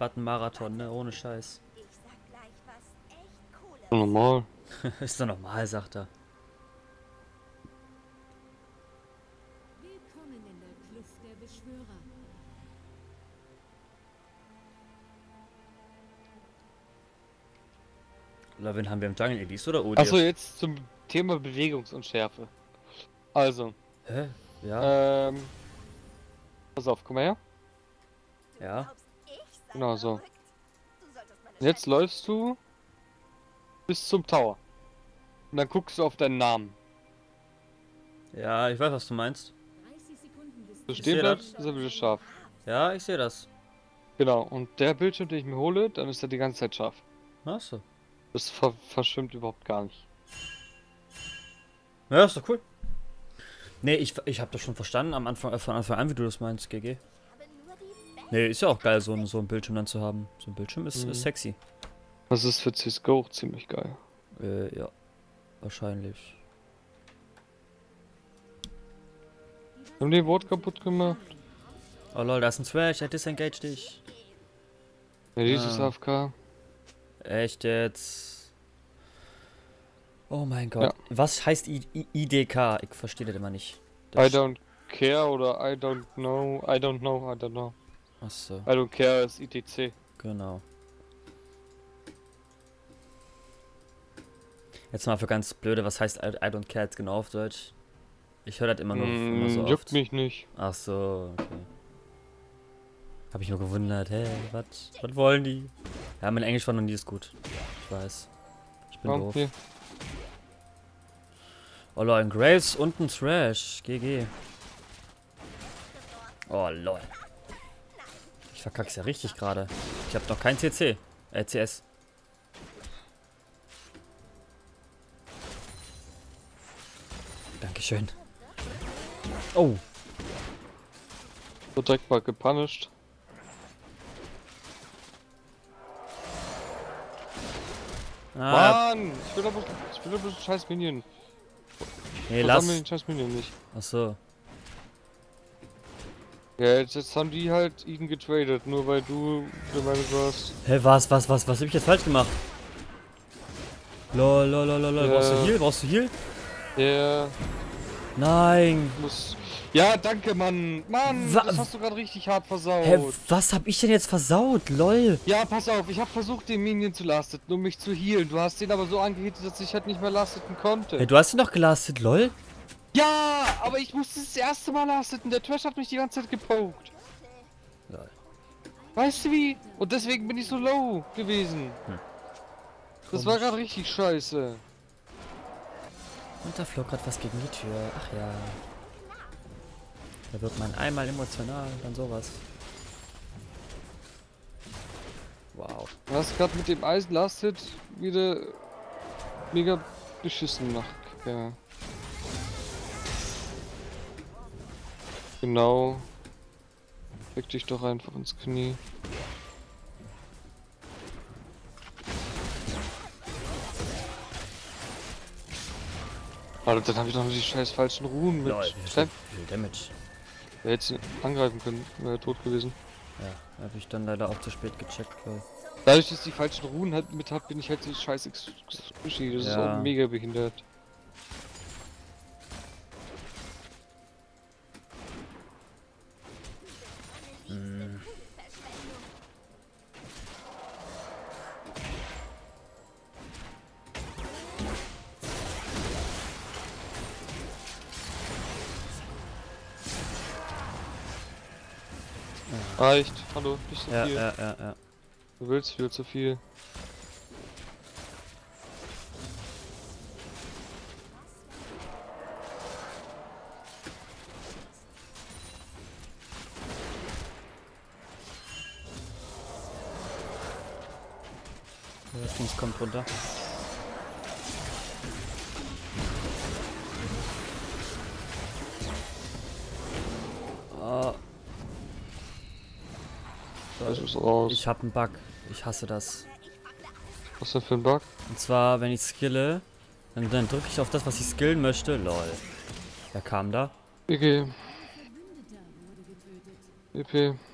Button-Marathon, ne? Ohne Scheiß. Was echt cooles. Normal. ist doch normal, sagt er. Willkommen in der Kluft der Beschwörer. Oder wen haben wir im Jungle? Elise oder Odious? Achso, jetzt zum Thema Bewegungsunschärfe. Also, Hä? Ja. ähm. Pass auf, komm mal her. Du Ja. Genau so. Jetzt läufst du bis zum Tower. Und dann guckst du auf deinen Namen. Ja, ich weiß, was du meinst. 30 Sekunden bis Du stehen bleibst, ist er wieder scharf. Ja, ich sehe das. Genau, und der Bildschirm, den ich mir hole, dann ist er die ganze Zeit scharf. Achso. Das ver verschwimmt überhaupt gar nicht. Ja, ist doch cool. Nee, ich, ich habe das schon verstanden am Anfang, äh, von Anfang an, wie du das meinst, GG. Nee, ist ja auch geil, so, ein- so ein Bildschirm dann zu haben. So ein Bildschirm ist, Mhm. ist sexy. Das ist für CSGO auch ziemlich geil. Äh, ja. Wahrscheinlich. Haben die den Wort kaputt gemacht? Oh lol, da ist ein Thrash, er disengage dich. Ja, dieses Ah. AFK. Echt jetzt? Oh mein Gott. Was heißt I I IDK? Ich verstehe das immer nicht. I Das don't care oder I don't know. I don't know, I don't know. Achso, I don't care ist ITC. genau. Jetzt mal für ganz blöde, was heißt I, I don't care jetzt genau auf Deutsch? Ich höre das immer nur immer Mm, so juckt oft. mich nicht. Ach so, okay. Hab ich nur gewundert, hä, was was wollen die? Ja, mein Englisch war noch nie so gut. Ich weiß. Ich bin Komm, doof. hier. Oh lol, ein Graves und ein Trash. GG. Oh lol. Ich verkack's ja richtig gerade. Ich hab noch kein CC. Äh, CS. Dankeschön. Oh. So direkt mal gepunished. Ah, Mann! Ich will aber, ich will aber einen scheiß Minion. nee, lass. mir den scheiß Minion nicht. Achso. Ja, jetzt, jetzt haben die halt ihn getradet, nur weil du der Meinung warst. Hä, was, was, was, was hab ich jetzt falsch gemacht? Lol, lol, lol, lol, lol. Brauchst du Ja. Heal? Brauchst du Heal? Der Nein. muss. Ja, danke, Mann! Mann! Wa- das hast du gerade richtig hart versaut. Hä, was hab ich denn jetzt versaut? Lol. Ja, pass auf, ich habe versucht, den Minion zu lasteten, um mich zu healen. Du hast den aber so angehittet, dass ich halt nicht mehr lasteten konnte. Hey, du hast ihn doch gelastet, lol. Ja, aber ich musste das erste Mal lasteten. Der Trash hat mich die ganze Zeit gepokt. Lol. Weißt du wie? Und deswegen bin ich so low gewesen. Hm. Das war gerade richtig scheiße. Und da flog grad was gegen die Tür. Ach ja. Da wird man einmal emotional, dann sowas. Wow. Du hast gerade mit dem Eisen lastet wieder mega beschissen gemacht. Ja. Genau. Fick dich doch einfach ins Knie. Alter, dann habe ich noch die scheiß falschen Ruhen mit viel Damage. Wer hätte ihn angreifen können, wäre tot gewesen. Ja, habe ich dann leider auch zu spät gecheckt, lol. Dadurch, dass ich die falschen Ruhen halt mit hab, bin ich halt so scheiß squishy. Das ist Ja. auch mega behindert. Reicht. Hallo, nicht so Ja, viel. ja, ja, ja. Du willst viel zu viel. Das Ding kommt runter. Ist raus. Ich hab einen Bug. Ich hasse das. Was denn für ein Bug? Und zwar, wenn ich skille, dann, dann drücke ich auf das, was ich skillen möchte. Lol. Wer kam da? Wurde getötet. EP.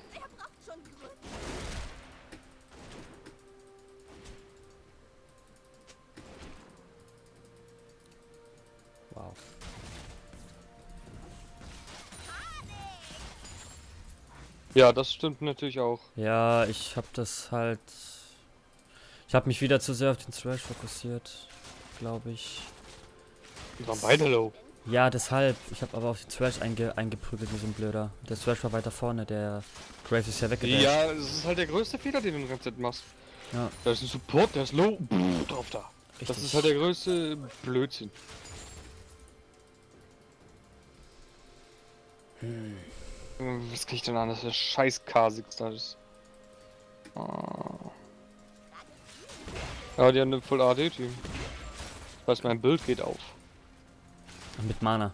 Ja, das stimmt natürlich auch. Ja, ich habe das halt. Ich habe mich wieder zu sehr auf den Thrash fokussiert, glaube ich. Die waren beide low. Ja, deshalb. Ich habe aber auf den Thrash einge eingeprügelt wie so ein Blöder. Der Thrash war weiter vorne, der Graves ist ja weggedasht. Ja, das ist halt der größte Fehler, den du ganze Zeit machst. Ja. Da ist ein Support, der ist low, Pff, drauf da. Das Richtig. ist halt der größte Blödsinn. Hm, Was krieg ich denn an, dass der scheiß K6 da ist? Ah. Ja, die haben ein Full AD-Team. Das heißt, mein Bild geht auf. Mit Mana.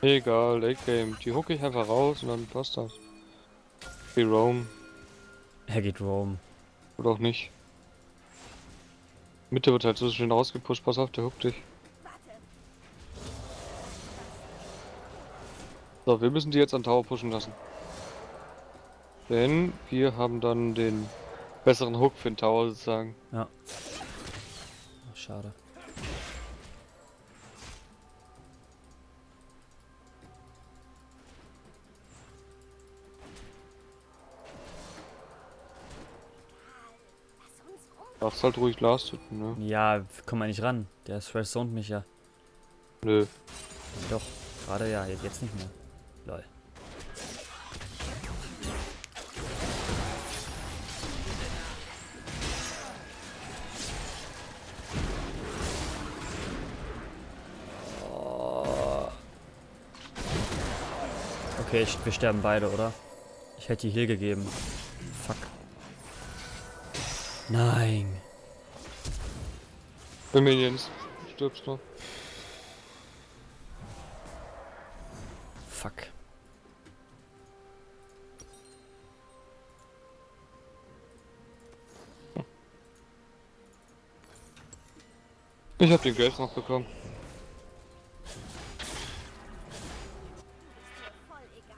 Egal, Late Game. Die hucke ich einfach raus und dann passt das. Wie Roam. Er geht Roam. Oder auch nicht. Mitte wird halt so schön rausgepusht. Pass auf, der huckt dich. So, wir müssen die jetzt an Tower pushen lassen. Denn wir haben dann den besseren Hook für den Tower sozusagen. Oh, schade. Darfst halt ruhig Last hitten, ne? Ja, komm mal nicht ran. Der Thrash zoned mich ja. Nö. Doch, gerade ja, jetzt nicht mehr. Lol. Okay, ich, wir sterben beide, oder? Ich hätte die Heal gegeben. Fuck. Nein. Für Minions. Stirbst du. Fuck. Ich hab den Graves noch bekommen. Ist mir voll egal.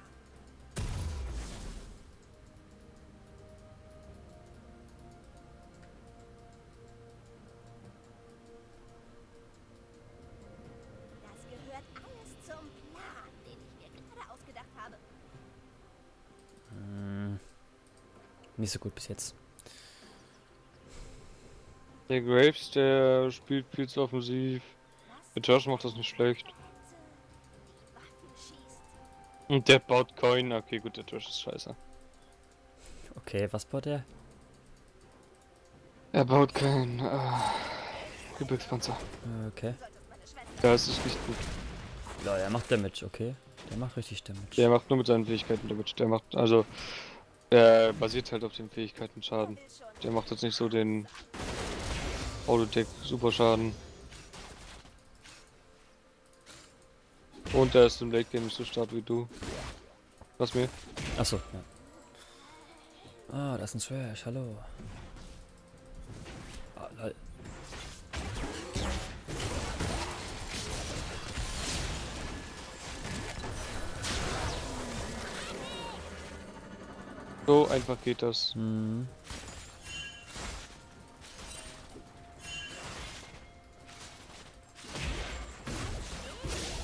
Das gehört alles zum Plan, den ich mir gerade ausgedacht habe. Hm. Nicht so gut bis jetzt. Der Graves, der spielt viel zu offensiv. Der Josh macht das nicht schlecht. Und der baut Coin. Okay, gut, der Josh ist scheiße. Okay, was baut er? Er baut kein äh, Gebirgspanzer. Okay. Das ist nicht gut. Ja, er macht Damage, okay. Der macht richtig Damage. Der macht nur mit seinen Fähigkeiten Damage. Der macht, also, der basiert halt auf den Fähigkeiten Schaden. Der macht jetzt nicht so den Autotech Super Schaden. Und der ist im Late Game so stark wie du. Lass mir. Achso, ja. Ah, das ist ein Trash, hallo. Ah, lol. So einfach geht das. Hm.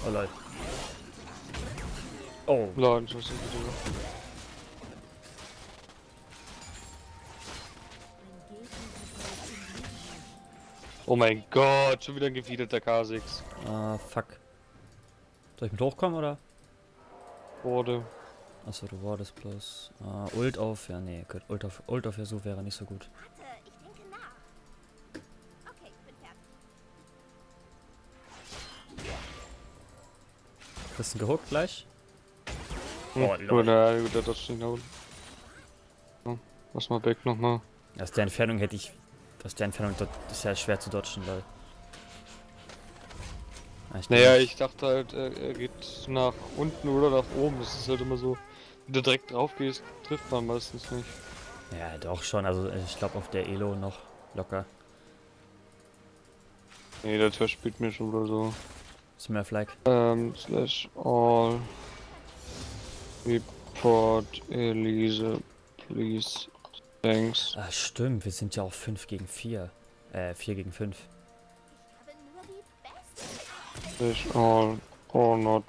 Oh lol. Oh, was ist das bitte? Oh mein Gott, schon wieder ein gefiederter K6. ah, fuck. Soll ich mit hochkommen oder? Wurde. Achso, du wardest bloß. Ah, Ult auf, ja, nee, gut. Ult auf, Ult auf Versuch wäre nicht so gut. Ihn gehuckt gleich? Hm, Oh, lol. Oder, gut, der dodgt nicht nach unten. So, lass mal weg nochmal. Aus der Entfernung hätte ich. Aus der Entfernung dort ist ja schwer zu dodgen, lol. Ah, ich Naja, ich dachte halt, er, er geht nach unten oder nach oben. Das ist halt immer so. Wenn du direkt drauf gehst, trifft man meistens nicht. Ja, doch schon. Also ich glaube auf der Elo noch locker. Nee, der Tisch spielt mir schon oder so. Smurf-like. Ähm, slash all. Report Elise, please. Thanks. Ah, stimmt, wir sind ja auch 5 gegen 4. Äh, 4 gegen 5. Ich habe nur die besten. Ich all or not.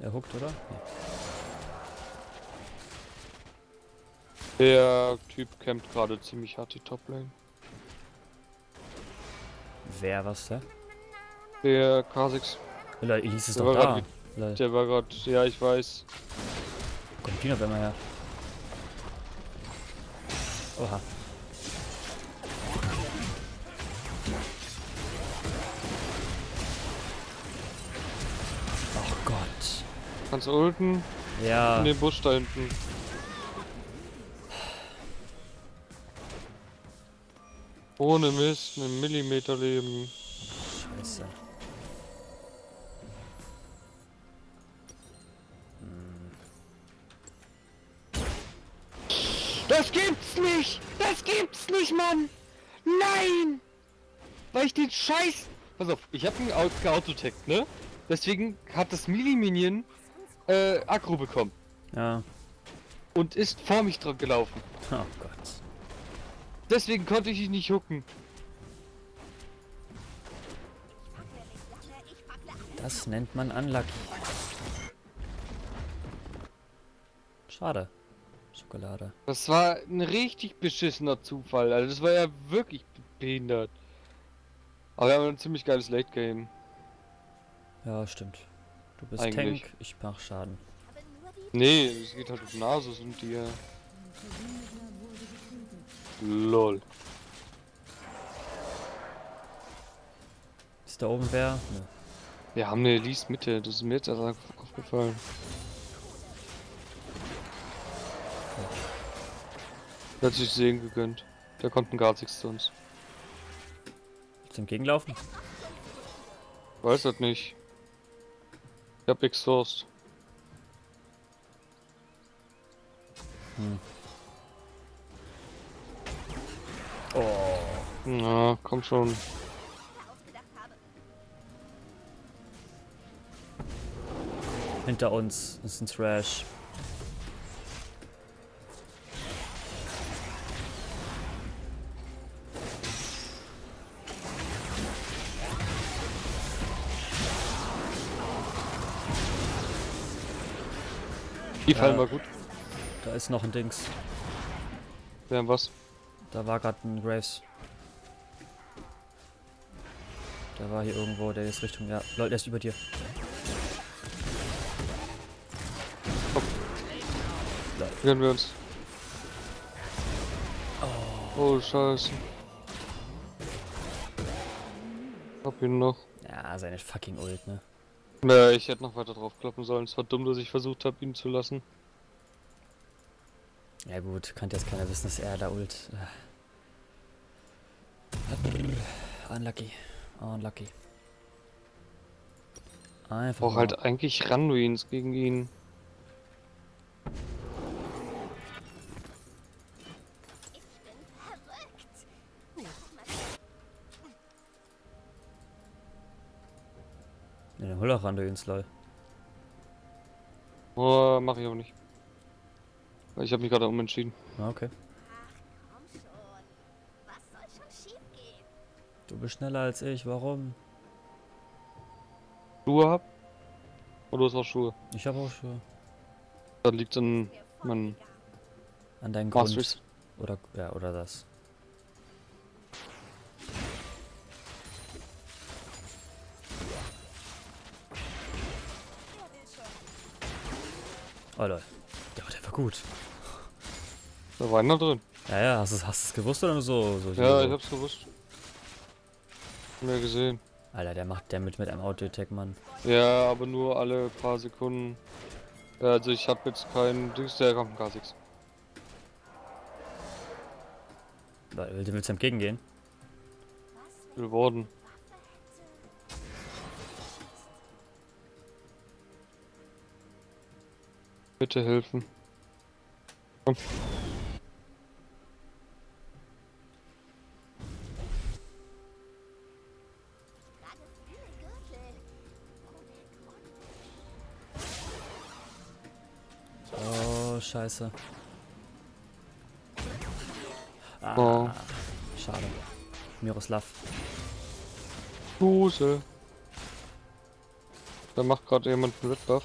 Er huckt, oder? Nee. Der Typ campt gerade ziemlich hart die Toplane. Wer was, der? Der Kha'Zix, Lol, Elise ist Der doch war da. grad der war gerade, ja ich weiß. kommt die noch einmal her. Oha. Oh Gott. Kannst du ulten? Ja. In den Busch da hinten. Ohne Mist, einen Millimeter Leben. Scheiße. Das gibt's nicht! Das gibt's nicht, Mann! Nein! Weil ich den Scheiß. Pass auf, ich hab ihn au- geautoteckt, ne? Deswegen hat das Mini-Minion äh, Aggro bekommen. Ja. Und ist vor mich dran gelaufen. Oh Gott. Deswegen konnte ich ihn nicht hucken. Das nennt man unlucky. Schade. Schokolade. Das war ein richtig beschissener Zufall. Also das war ja wirklich behindert. Aber wir haben ein ziemlich geiles Late Game. Ja, stimmt. Du bist Eigentlich. Tank, ich mach Schaden. Nee, es geht halt um Nasus und die. äh, Ein Verbündeter wurde getötet. LOL. Ist da oben wer? Nö. Wir haben eine Elise Mitte, das ist mir jetzt auf- aufgefallen. Hat sich Segen gegönnt. Der konnte gar nichts zu uns. Willst du entgegenlaufen? Weiß das nicht. Ich hab exhaust. Oh. Na, komm schon. Hinter uns ist ein Trash. Die fallen Ja. mal gut. Da ist noch ein Dings. Wir haben was. Da war gerade ein Graves. Der war hier irgendwo, der ist Richtung. Ja, Leute, der ist über dir. Gönnen wir uns. Oh, scheiße. Hab ihn noch. Ja, seine fucking Ult, ne? Ja, ich hätte noch weiter drauf kloppen sollen. Es war dumm, dass ich versucht habe, ihn zu lassen. Ja gut, kann jetzt keiner wissen, dass er da Ult. Äh. Unlucky. Unlucky. Einfach Brauch mal- halt eigentlich Randuins gegen ihn. Ne, dann hol doch ran, du ins LOL. Oh, mach ich aber nicht. Ich habe mich gerade umentschieden. Ah, okay. Ach, komm schon. Was soll schon schief gehen? Du bist schneller als ich, warum? Schuhe hab? Oder du hast auch Schuhe? Ich habe auch schon Dann liegt's an voll an deinen Grund. Master's. Oder, ja, oder das. Oh lol. Ja, der war gut. Da war einer drin. Ja, ja, hast du du's gewusst oder so? so Ja, so? ich hab's gewusst. Mehr gesehen. Alter, der macht der mit einem Auto-Attack, Mann. Ja, aber nur alle paar Sekunden. Also ich hab jetzt keinen Dings, der kommt ein K6. Lol, Du willst ihm entgegengehen? Geworden. Bitte helfen. Komm. Scheiße. Ah, Oh. schade. Miroslav. Huse. Da macht gerade jemand einen Red Buff.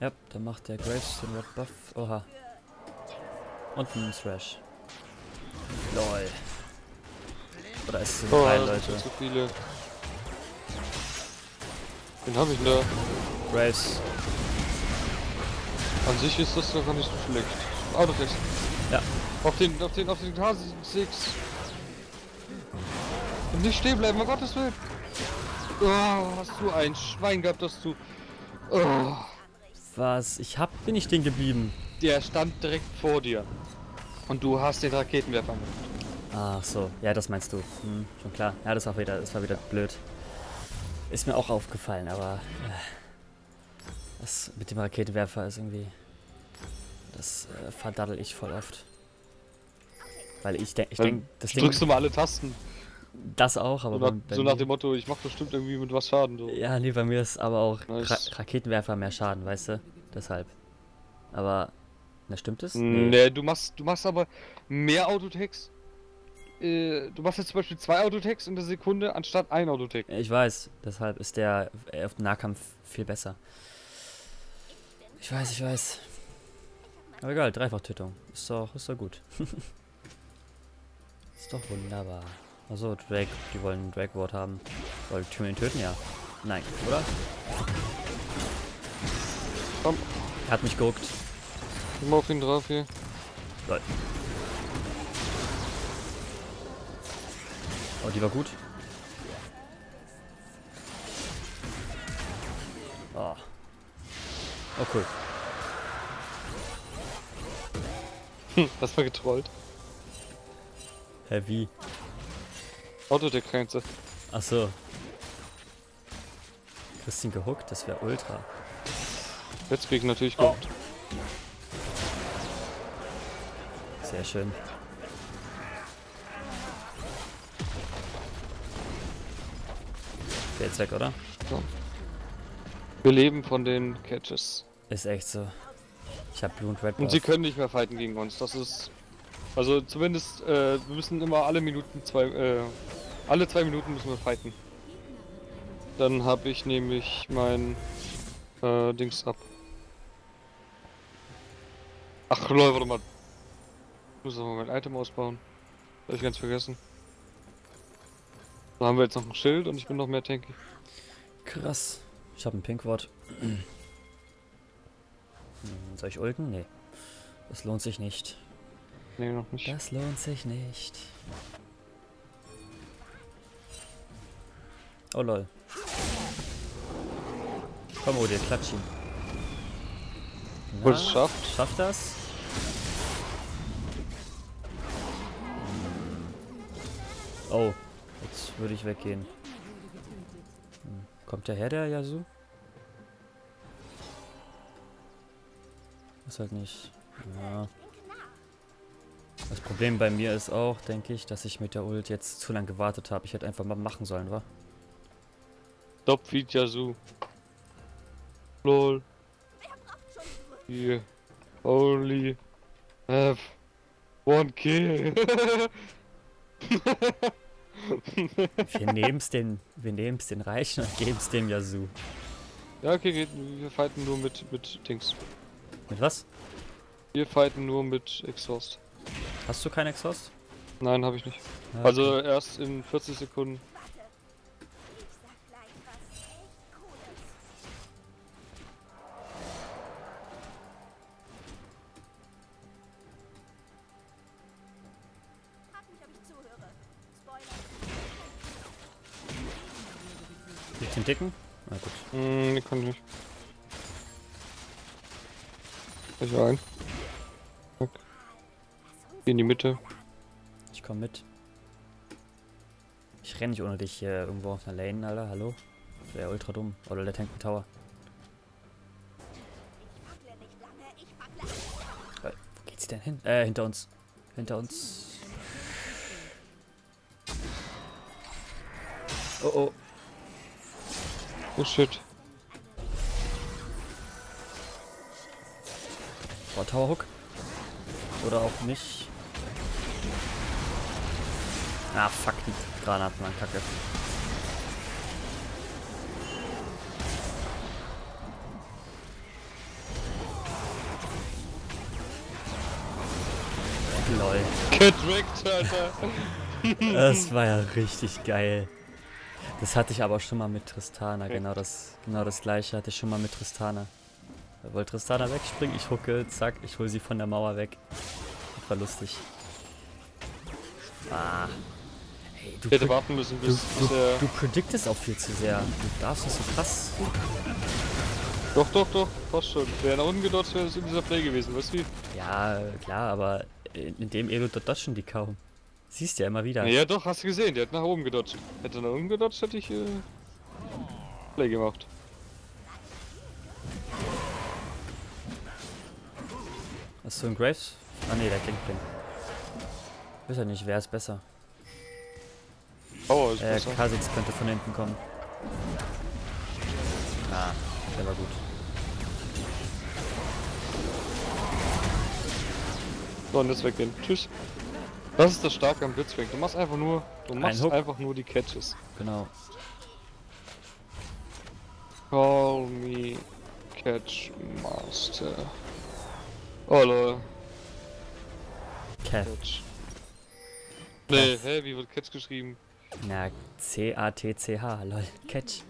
Ja, da macht der Graves den Red Buff. Oha. Und ein Thrash. Lol. Oder ist es Oh, drei Leute? sind zu viele. Wen hab ich da? Graves. An sich ist das doch gar nicht so schlecht. Autotext. Ja. Auf den, auf den, auf den Hase 6. Und nicht stehen bleiben, um Gottes Willen. Oh, hast du ein Schwein gehabt, dass du. Oh, Was? Ich hab, bin ich stehen geblieben. der stand direkt vor dir. Und du hast den Raketenwerfer gemacht. Ach so, ja, das meinst du. Hm, schon klar. Ja, das war wieder, das war wieder blöd. Ist mir auch aufgefallen, aber äh, das mit dem Raketenwerfer ist irgendwie, das äh, verdaddel ich voll oft. Weil ich denke, ich denke, Drückst du mal alle Tasten. das auch, aber So nach, so nach dem Motto, ich mach bestimmt irgendwie mit was Schaden. So. Ja, nee, bei mir ist aber auch Nice. Ra Raketenwerfer mehr Schaden, weißt du? Deshalb. Aber, na stimmt es? Nee, du machst, du machst aber mehr Autotext. Äh, du machst jetzt zum Beispiel zwei Autotext in der Sekunde anstatt ein Autotext. Ich weiß, deshalb ist der äh, auf dem Nahkampf viel besser. Ich weiß, ich weiß. Aber egal, Dreifachtötung. Ist doch, ist doch gut. ist doch wunderbar. Achso, Drake, die wollen Drake Ward haben. Wollen Tyrion töten? Ja. Nein, oder? Komm. Er hat mich geguckt. Immer auf ihn drauf hier. Lol. Oh, die war gut. Oh. Oh, cool. Das war getrollt. Hä, wie? Autotext kannst du. Ach so. Christine gehuckt, das wäre ultra. Jetzt krieg ich natürlich gut. Sehr schön. Der jetzt weg, oder? Wir leben von den Catches. Ist echt so. Ich hab Blue und Red Und Buff. sie können nicht mehr fighten gegen uns. Das ist. Also zumindest, äh, wir müssen immer alle Minuten zwei, äh, alle zwei Minuten müssen wir fighten. Dann habe ich nämlich mein äh, Dings ab. Ach Leute, warte mal. Ich muss aber mein Item ausbauen. Hab ich ganz vergessen. Da haben wir jetzt noch ein Schild und ich bin noch mehr tanky. Krass. Ich habe ein Pinkwort. Hm, Soll ich ulten? Nee. Das lohnt sich nicht. Nee, noch nicht. Das lohnt sich nicht. Oh lol. Komm, Odil, klatsch ihn. Es schafft. Schafft das? Oh, jetzt würde ich weggehen. Hm, Kommt der her, der Yasu? Ist halt nicht. Ja. Das Problem bei mir ist auch, denke ich, dass ich mit der Ult jetzt zu lange gewartet habe. Ich hätte einfach mal machen sollen, wa? Stop Feed Yasu. Lol. You only have one kill. Wir nehmen's den, wir nehmen's den Reichen und geben's dem Yasu. ja, okay, geht. Wir fighten nur mit, mit Dings. Mit was? Wir fighten nur mit Exhaust. Hast du keinen Exhaust? Nein, habe ich nicht. Ja, Also erst in 40 Sekunden. Ich sag gleich Geh in die Mitte. Ich komm mit. Ich renn nicht ohne dich hier irgendwo auf einer Lane, Alter. Hallo? Wäre ultra dumm. Oder der tankt einen Tower. Lange. Äh, wo geht's denn hin? Äh, hinter uns. Hinter uns. Oh oh. Oh shit. Oh, Tower Hook. Oder auch nicht. Ah, fuck, die Granaten waren kacke. Lol. Gedrickt, Alter. Das war ja richtig geil. Das hatte ich aber schon mal mit Tristana, genau das, genau das gleiche hatte ich schon mal mit Tristana. Da wollte Tristana wegspringen, ich hucke, zack, ich hole sie von der Mauer weg. Das war lustig. Ah. Hey, du, Ich hätte warten müssen, du, bis, bis du, du prediktest auch viel zu sehr. Du darfst nicht so krass. Doch, doch, doch, passt schon. Wäre nach unten gedodgt, wäre es in dieser Play gewesen, weißt du? Ja, klar, aber in, dem Elo dodgen die kaum. Siehst ja immer wieder. Ja, doch, hast du gesehen, der hat nach oben gedodgt. Hätte er nach unten gedodgt, hätte ich äh, Play gemacht. Hast du einen Graves? Ah ne, der Kingpin. Ich weiß ja nicht, wer ist besser. Power ist Äh, besser. Kha'Zix könnte von hinten kommen. Ah, der war gut. So, und jetzt weggehen. Tschüss. Das ist das Starke am Blitzcrank. Du machst einfach nur, du machst einfach nur die Catches. Genau. Call me Catch Master. Oh lol. Catch. Nee, hä, wie wird Catch geschrieben? Na, C-A-T-C-H, lol. Catch.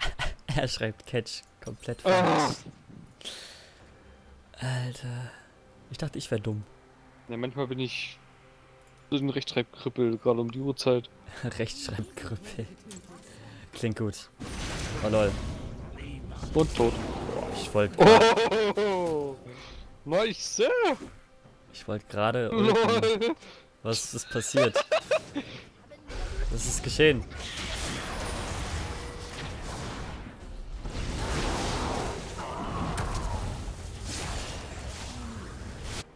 Er schreibt Catch. Komplett falsch. Alter. Ich dachte, ich wäre dumm. Ja, manchmal bin ich so ein Rechtschreibkrippel, gerade um die Uhrzeit. Rechtschreibkrüppel. Klingt gut. Oh lol. Und tot. Ich wollte Oh! Nice! ich wollt gerade. Was ist passiert? Was ist geschehen?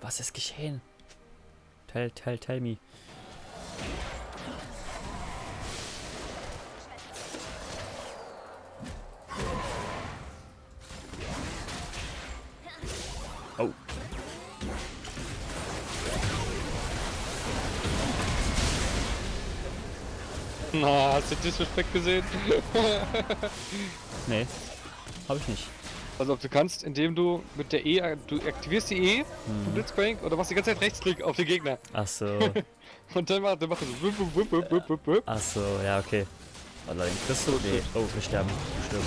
Was ist geschehen? Tell, tell, tell me. Hast du Disrespect gesehen? Nee. Hab ich nicht. Also ob du kannst, indem du mit der E, du aktivierst die E Hm. Blitzcrank oder machst die ganze Zeit Rechtsklick auf den Gegner. Ach so. Und dann macht, dann macht er so wupp, wupp, wupp, wupp. Ach so, ja, okay. Den kriegst du? Nee. Oh, wir sterben. Wir sterben.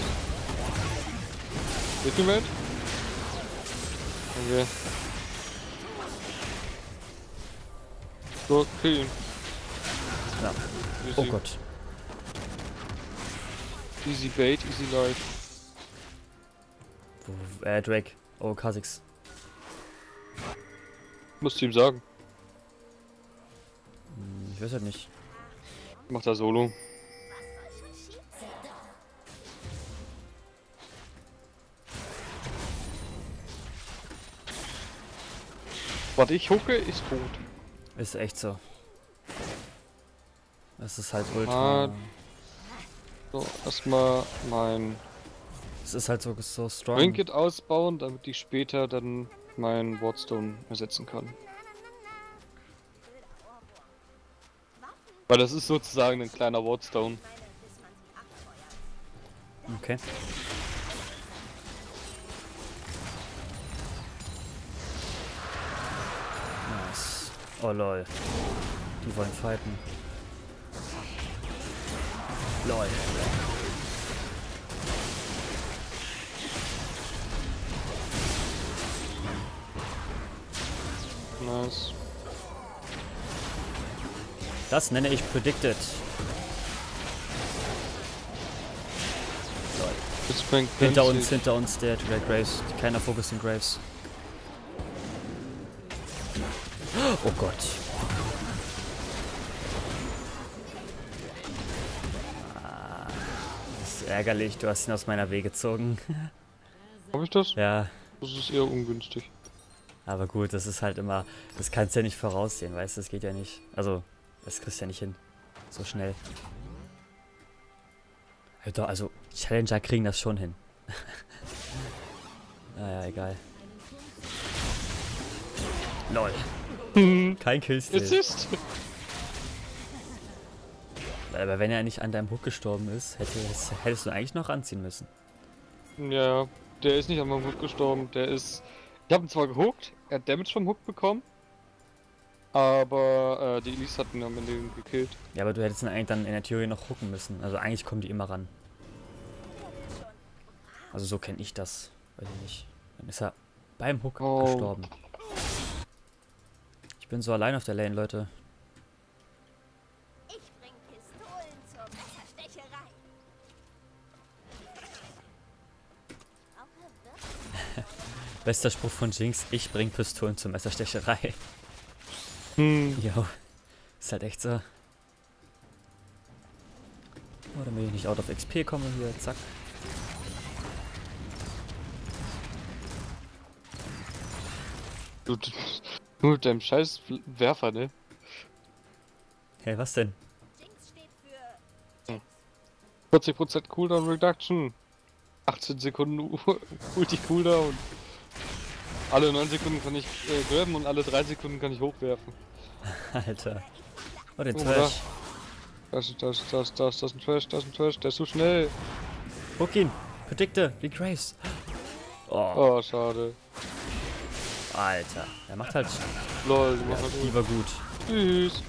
Mir mit? Okay. So, kill ihn. Ja. Oh Gott. Easy Bait, easy life. Wo- Äh, Drake. Oh, Kha'Zix. Musst du ihm sagen. Hm, Ich weiß halt nicht. Macht er Solo. Was ich hucke, ist tot. Ist echt so. Das ist halt ultra. Ah. So, erstmal mein Es ist halt so, so strong. Trinket ausbauen, damit ich später dann meinen Wardstone ersetzen kann. Weil das ist sozusagen ein kleiner Wardstone. Okay. Nice. Oh lol. Die wollen fighten. Lol. Nice. Das nenne ich predicted. Lol. Hinter uns, hinter uns der, der Graves. Keiner Fokus in Graves. Ärgerlich, du hast ihn aus meiner Wege gezogen. Hab ich das? ja, Das ist eher ungünstig. aber gut, das ist halt immer, das kannst du ja nicht voraussehen, weißt du, das geht ja nicht. Also, das kriegst du ja nicht hin. So schnell. Doch, also, Challenger kriegen das schon hin. naja, egal. Lol. Kein Killsteal. Assist! Aber wenn er nicht an deinem Hook gestorben ist, hätte, hättest du eigentlich noch anziehen müssen. Ja, der ist nicht an meinem Hook gestorben. Der ist. Ich habe ihn zwar gehuckt, er hat Damage vom Hook bekommen. Aber äh, die Elise hat ihn am Ende gekillt. Ja, aber du hättest ihn eigentlich dann in der Theorie noch hooken müssen. Also eigentlich kommen die immer ran. Also so kenne ich das. Weiß ich nicht. Dann ist er beim Hook Oh. gestorben. Ich bin so allein auf der Lane, Leute. Bester Spruch von Jinx, ich bring Pistolen zur Messerstecherei. Hm. Jo. Ist halt echt so. Oh, damit ich nicht out of XP komme hier, zack. Du, du, du mit deinem scheiß Werfer, ne? Hey, was denn? Jinx steht für 40% Cooldown Reduction. 18 Sekunden Ulti Cooldown. Alle 9 Sekunden kann ich äh, grabben und alle 3 Sekunden kann ich hochwerfen. Alter. Oh, den Oh, Trash. Das ist das, das, das, das ist ein Trash, das ist ein Trash, der ist so schnell. Hook ihn. Predikte, wie Graves. Oh, Oh, schade. Alter. Er macht halt Lol, du ja, machst halt lieber gut. Tschüss.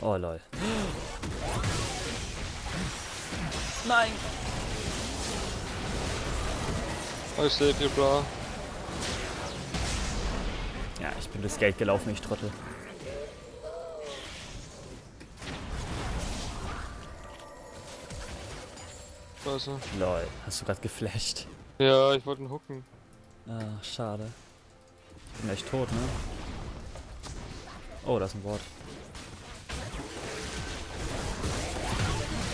Oh, lol. Nein. I saved you, bra. Ja, ich bin durchs Geld gelaufen, ich Trottel. Scheiße. Lol. Hast du gerade geflasht? Ja, ich wollte ihn hooken. Ah, schade. Bin echt tot, ne? Oh, da ist ein Wort.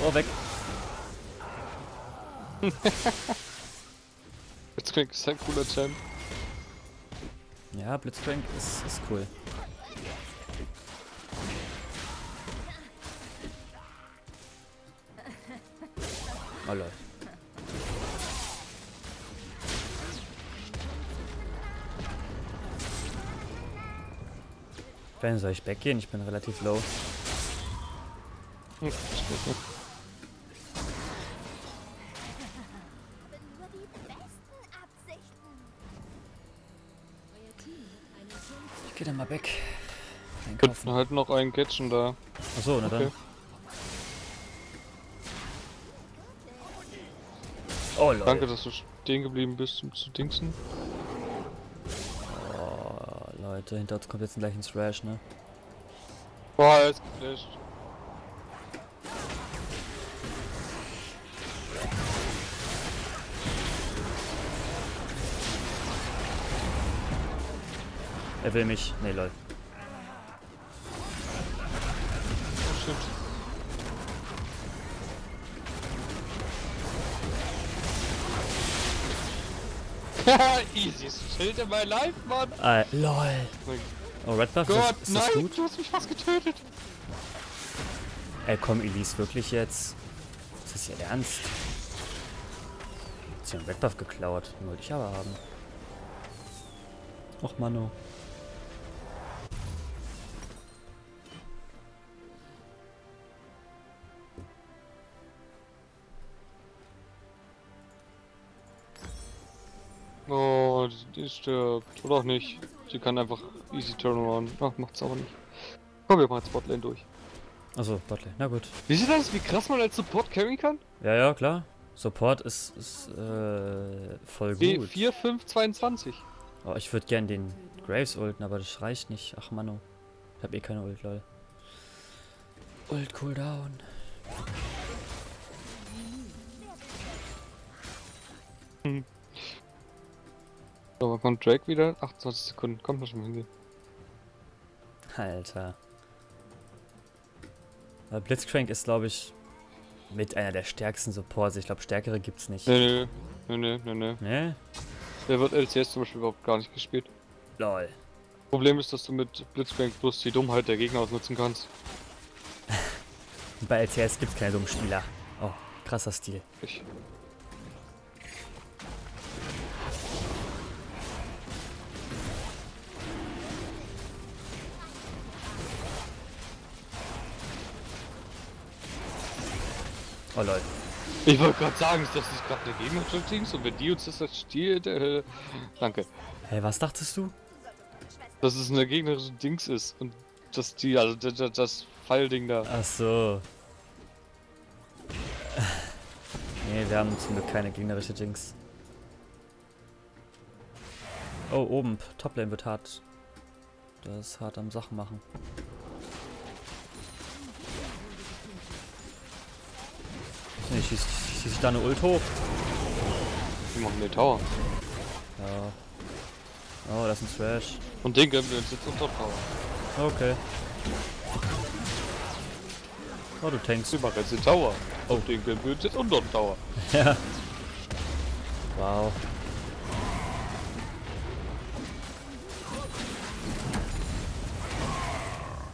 Oh, weg. Klingt es ein cooler Champ. Ja, Blitzcrank ist, ist cool. Oh lol. Ben, soll ich backgehen? Ich bin relativ low. Geh dann mal back. Könnten Einkaufen. halt noch einen catchen da. Achso, na dann. Okay. Oh lol. Danke, dass du stehen geblieben bist, um zu dingsen. Oh, Leute, hinter uns kommt jetzt gleich ein Thrash, ne? Boah, er ist geflasht. Er will mich. Nee, lol. Oh. Haha, easy. Schild in my life, Mann. Ah, lol. Oh, Red Buff, Gott, ist, ist das nein, gut? du hast mich fast getötet. Ey, komm, Elise, wirklich jetzt? Ist das ihr Ernst? Hat sie einen Red Buff geklaut? Den wollte ich aber haben. Och, Mano. Die, stirbt. Oder auch nicht. Sie kann einfach easy turnaround. Ach, macht's aber nicht. Komm, wir machen jetzt Botlane durch. Achso, Botlane. Na gut. Wie sieht das, wie krass man als Support carry kann? Ja, ja, klar. Support ist, ist äh, voll B gut. 4, 5, 22. Oh, ich würde gern den Graves ulten, aber das reicht nicht. Ach, Mano. Ich hab eh keine Ult, lol. Ult Cooldown. So, wann kommt Drake wieder? 28 Sekunden. Kommt noch schon mal hingehen. Alter. Aber Blitzcrank ist, glaube ich, mit einer der stärksten Supports. Ich glaube, stärkere gibt's nicht. Nee, nee, nee, nee, nee. Ne? Der wird LCS zum Beispiel überhaupt gar nicht gespielt. Lol. Problem ist, dass du mit Blitzcrank bloß die Dummheit der Gegner ausnutzen kannst. Bei LCS gibt's keine dummen Spieler. Oh, krasser Stil. Ich. Oh lol. Ich wollte gerade sagen, das ist gerade eine gegnerische Dings und wenn die uns das jetzt stiehlt, äh, danke. Hey, was dachtest du? Dass es eine gegnerische Dings ist und dass die, also das, das, Pfeilding da. Ach so. Nee, wir haben zum Glück keine gegnerische Jinx. Oh, oben. Toplane wird hart. Das ist hart am Sachen machen. Schießt schieß ich da eine Ult hoch? Die machen den Tower. Ja. Oh, das ist ein Trash. Und den gönnen wir uns jetzt unter Tower. Okay. Oh, du tankst. Sie machen jetzt den Tower. Oh, den gönnen wir uns jetzt unter den Tower. Ja. Wow.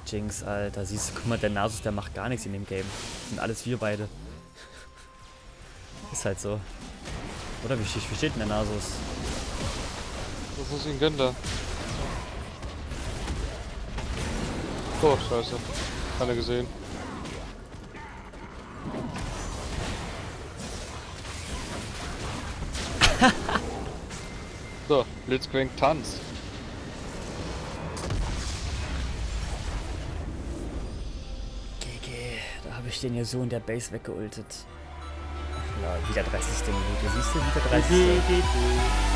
Jinx, Alter. Siehst du, guck mal, der Nasus, der macht gar nichts in dem Game. Das sind alles wir beide. Ist halt so. Oder wie, steht- wie steht denn der Nasus? Was ist gönnt da? Oh, scheiße. Keiner gesehen. so, Blitzcrank tanzt. GG, da habe ich den hier so in der Base weggeultet. Ja, wieder 30. Minute. Siehst du, wieder 30.